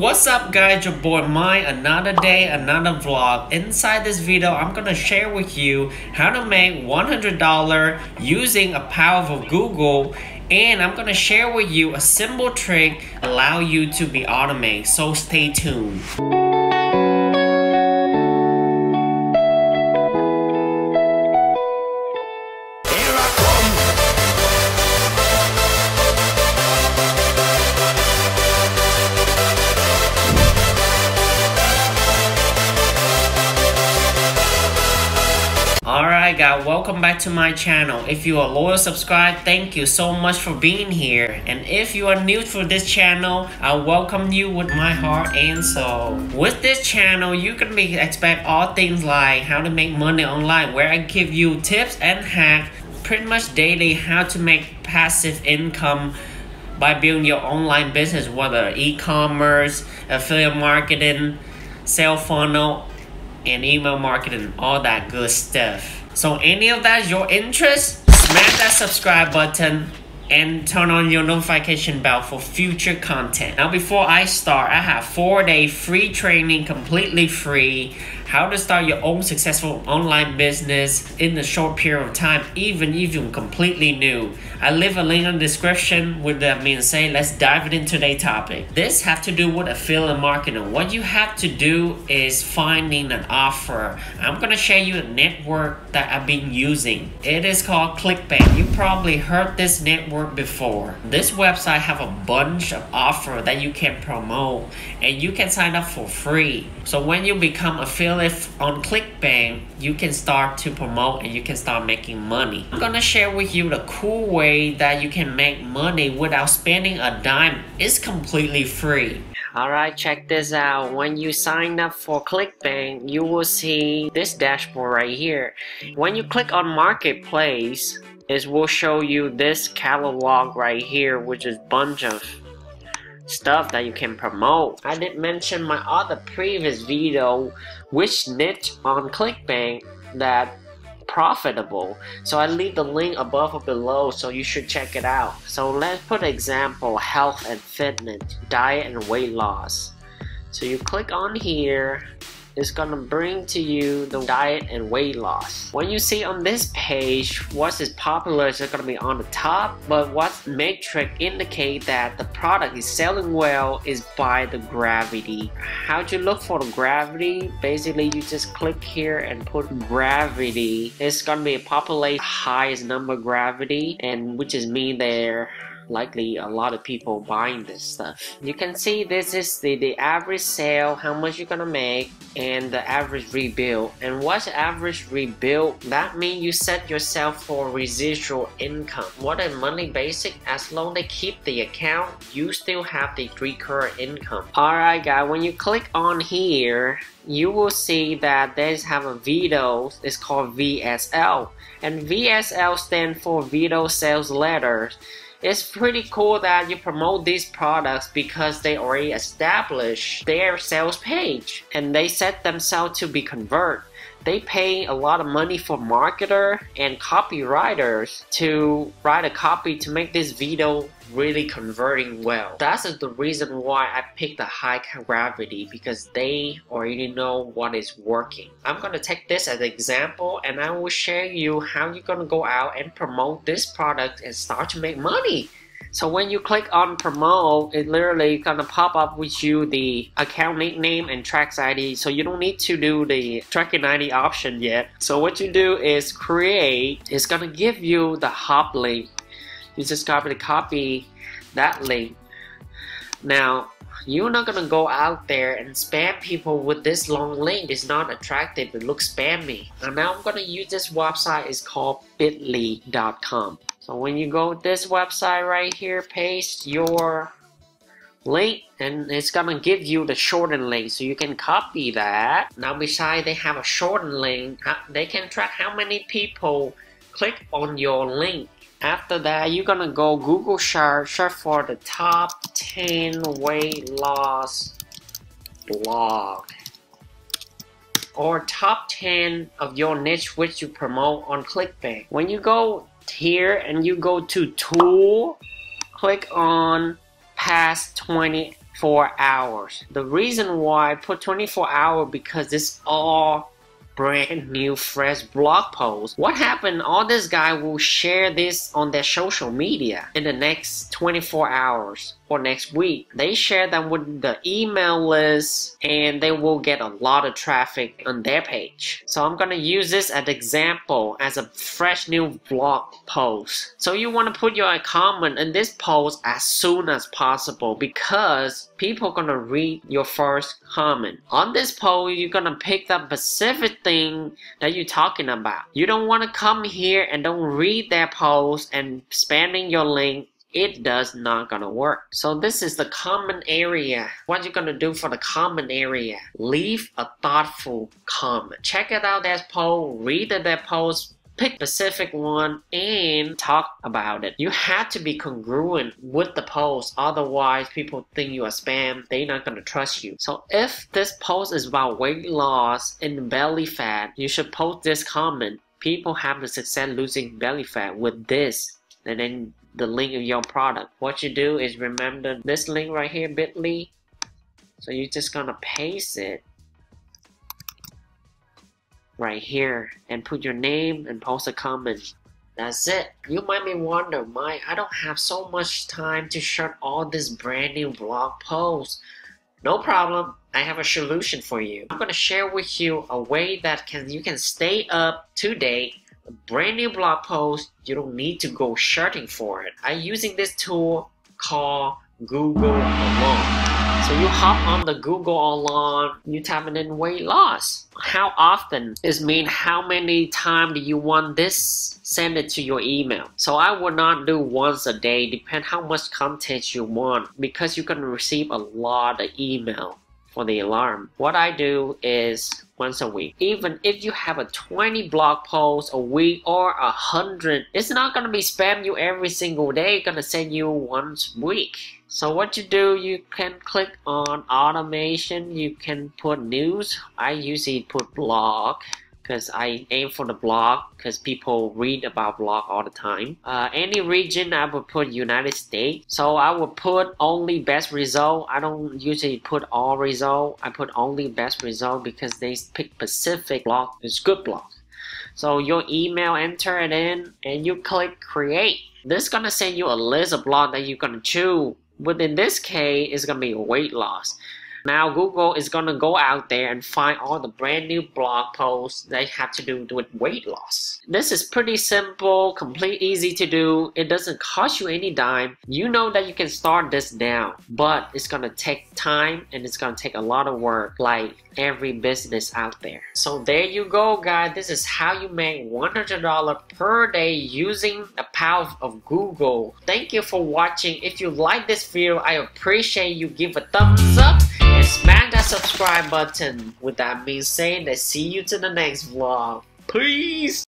what's up guys, your boy Mike, another day, another vlog. Inside this video, I'm gonna share with you how to make $100 using a power of Google and I'm gonna share with you a simple trick allow you to be automated, so stay tuned. Guys, welcome back to my channel. If you are loyal subscribe, thank you so much for being here. And if you are new to this channel, I welcome you with my heart and soul. With this channel, you can be expect all things like how to make money online, where I give you tips and hacks pretty much daily how to make passive income by building your online business, whether e-commerce, affiliate marketing, sales funnel, and email marketing, all that good stuff. So any of that your interest, smash that subscribe button and turn on your notification bell for future content. Now before I start, I have 4 day free training completely free how to start your own successful online business in a short period of time even if you're completely new. I leave a link in the description with that being said, let's dive into today's topic. This have to do with affiliate marketing. What you have to do is finding an offer. I'm gonna show you a network that I've been using. It is called ClickBank. You probably heard this network before. This website have a bunch of offer that you can promote and you can sign up for free. So when you become affiliate on ClickBank, you can start to promote and you can start making money. I'm gonna share with you the cool way that you can make money without spending a dime it's completely free. Alright, check this out. When you sign up for ClickBank, you will see this dashboard right here. When you click on Marketplace, it will show you this catalog right here, which is bunch of stuff that you can promote. I did mention my other previous video, which niche on ClickBank that profitable. So I leave the link above or below so you should check it out. So let's put example health and fitness, diet and weight loss. So you click on here is gonna bring to you the diet and weight loss. When you see on this page what is popular is gonna be on the top, but what metric indicate that the product is selling well is by the gravity. How do you look for the gravity? Basically, you just click here and put gravity. It's gonna be populate highest number gravity, and which is me there likely a lot of people buying this stuff. You can see this is the, the average sale, how much you're gonna make, and the average rebill. And what's average rebill? That means you set yourself for residual income. What is money basic? As long they keep the account, you still have the recurrent income. Alright guys, when you click on here, you will see that they have a video, it's called VSL. And VSL stands for Video Sales Letters. It's pretty cool that you promote these products because they already established their sales page and they set themselves to be convert. They pay a lot of money for marketer and copywriters to write a copy to make this video really converting well. That's the reason why I picked the high gravity because they already know what is working. I'm gonna take this as an example and I will share you how you're gonna go out and promote this product and start to make money. So when you click on promote, it literally gonna pop up with you the account nickname and tracks ID. So you don't need to do the tracking ID option yet. So what you do is create, it's gonna give you the hop link you just copy copy that link. Now, you're not gonna go out there and spam people with this long link. It's not attractive. It looks spammy. And now I'm gonna use this website. It's called bitly.com. So when you go to this website right here, paste your link and it's gonna give you the shortened link so you can copy that. Now besides they have a shortened link, uh, they can track how many people click on your link after that, you're gonna go Google search, search for the top 10 weight loss blog or top 10 of your niche which you promote on ClickBank. When you go here and you go to tool, click on past 24 hours. The reason why I put 24 hour because it's all brand new fresh blog post. What happened? All this guy will share this on their social media in the next 24 hours or next week. They share them with the email list and they will get a lot of traffic on their page. So I'm gonna use this as example as a fresh new blog post. So you wanna put your comment in this post as soon as possible because people are gonna read your first comment. On this post, you're gonna pick that specific thing that you're talking about. You don't wanna come here and don't read their post and spamming your link it does not gonna work. So this is the common area. What you're gonna do for the common area? Leave a thoughtful comment. Check it out that poll, read that post, pick specific one and talk about it. You have to be congruent with the post, otherwise people think you are spam, they're not gonna trust you. So if this post is about weight loss and belly fat, you should post this comment. People have the success losing belly fat with this and then the link of your product. What you do is remember this link right here, bit.ly. So you're just gonna paste it right here and put your name and post a comment. That's it. You might be wondering, my I don't have so much time to shut all this brand new blog posts. No problem. I have a solution for you. I'm gonna share with you a way that can you can stay up to date a brand new blog post, you don't need to go searching for it. I'm using this tool called Google Alert. So you hop on the Google Alert, you type in weight loss. How often is mean how many times do you want this send it to your email. So I would not do once a day, depend how much content you want because you're gonna receive a lot of email for the alarm. What I do is once a week. Even if you have a 20 blog posts a week or a hundred, it's not gonna be spam you every single day. It's gonna send you once a week. So what you do, you can click on automation. You can put news. I usually put blog because I aim for the blog because people read about blog all the time. Uh, any region I would put United States. So I would put only best result. I don't usually put all result. I put only best result because they pick Pacific blog. It's good blog. So your email, enter it in and you click create. This is gonna send you a list of blog that you're gonna choose. But in this case, it's gonna be weight loss. Now Google is gonna go out there and find all the brand new blog posts that have to do with weight loss. This is pretty simple, complete easy to do. It doesn't cost you any dime. You know that you can start this now, but it's gonna take time and it's gonna take a lot of work like every business out there. So there you go guys. This is how you make $100 per day using the power of Google. Thank you for watching. If you like this video, I appreciate you give a thumbs up smash that subscribe button. With that being said, I see you to the next vlog. Peace!